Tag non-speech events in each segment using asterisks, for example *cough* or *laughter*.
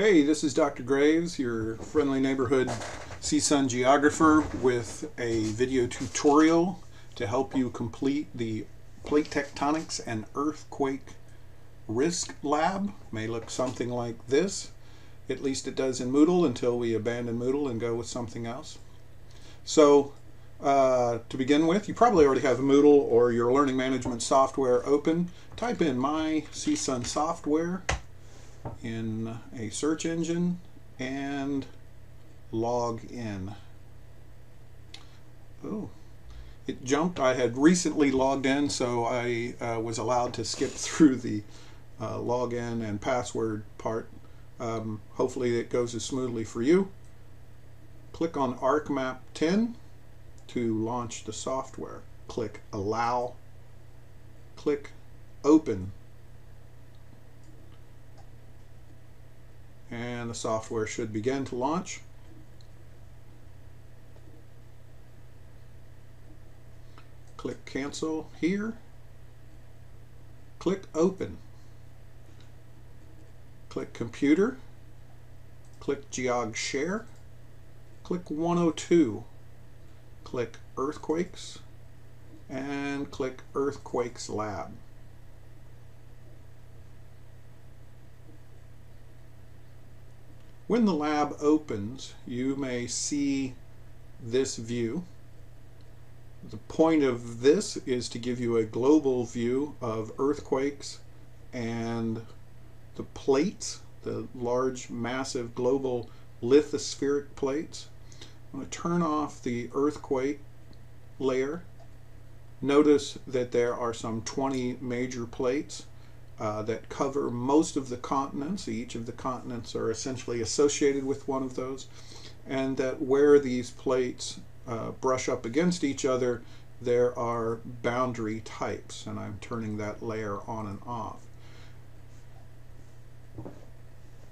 Hey, this is Dr. Graves, your friendly neighborhood CSUN geographer with a video tutorial to help you complete the plate tectonics and earthquake risk lab. May look something like this. At least it does in Moodle until we abandon Moodle and go with something else. So uh, to begin with, you probably already have Moodle or your learning management software open. Type in my CSUN software in a search engine and log in. Oh, it jumped. I had recently logged in, so I uh, was allowed to skip *laughs* through the uh, login and password part. Um, hopefully it goes as smoothly for you. Click on ArcMap 10 to launch the software. Click Allow. Click Open and the software should begin to launch. Click cancel here. Click open. Click computer. Click Geog share. Click 102. Click earthquakes and click earthquakes lab. When the lab opens, you may see this view. The point of this is to give you a global view of earthquakes and the plates, the large, massive global lithospheric plates. I'm going to turn off the earthquake layer. Notice that there are some 20 major plates uh, that cover most of the continents. Each of the continents are essentially associated with one of those. And that where these plates uh, brush up against each other, there are boundary types. And I'm turning that layer on and off.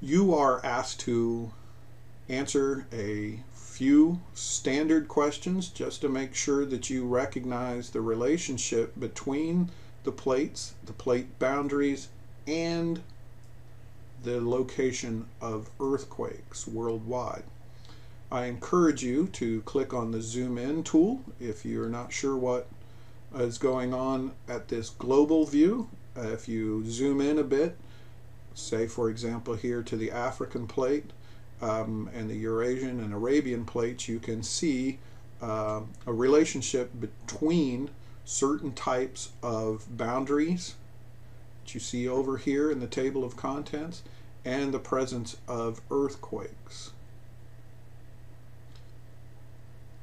You are asked to answer a few standard questions just to make sure that you recognize the relationship between the plates, the plate boundaries, and the location of earthquakes worldwide. I encourage you to click on the zoom in tool if you're not sure what is going on at this global view. If you zoom in a bit, say for example here to the African plate um, and the Eurasian and Arabian plates, you can see uh, a relationship between certain types of boundaries that you see over here in the table of contents and the presence of earthquakes.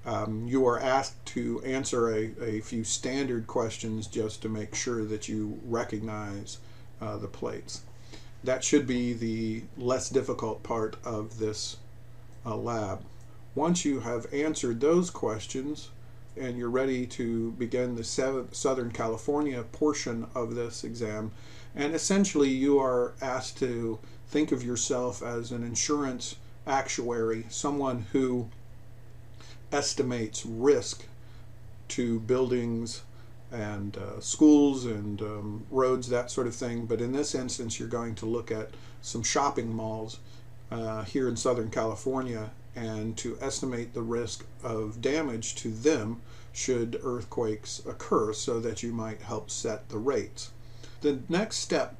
Um, you are asked to answer a, a, few standard questions just to make sure that you recognize uh, the plates. That should be the less difficult part of this uh, lab. Once you have answered those questions, and you're ready to begin the Southern California portion of this exam. And essentially, you are asked to think of yourself as an insurance actuary, someone who estimates risk to buildings and uh, schools and um, roads, that sort of thing. But in this instance, you're going to look at some shopping malls uh, here in Southern California and to estimate the risk of damage to them should earthquakes occur so that you might help set the rates. The next step